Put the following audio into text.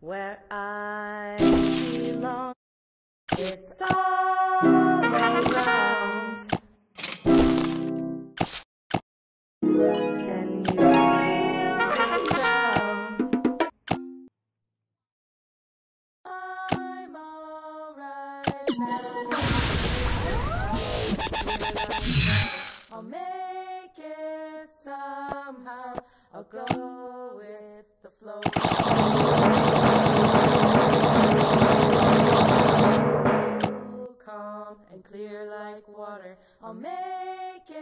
where I belong. It's all around. Can you feel the sound? I'm alright now. I'll make it somehow. I'll go with and clear like water. I'll make it.